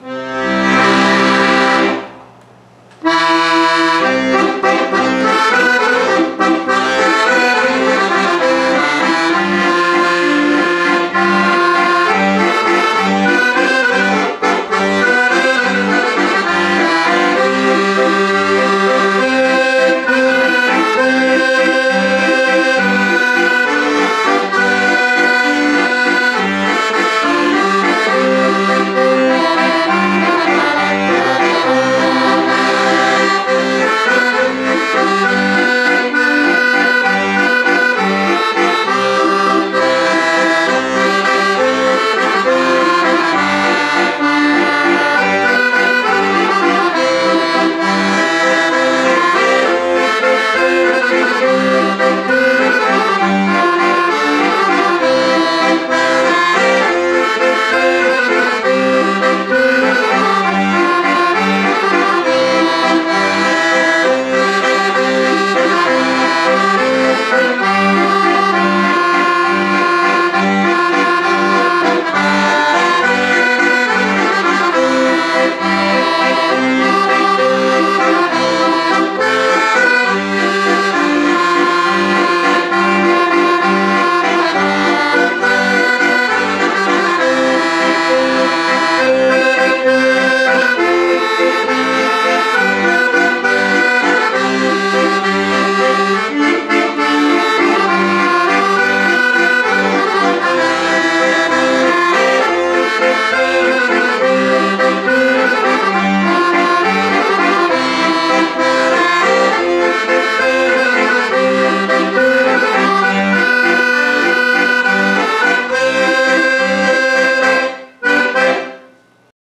Bye.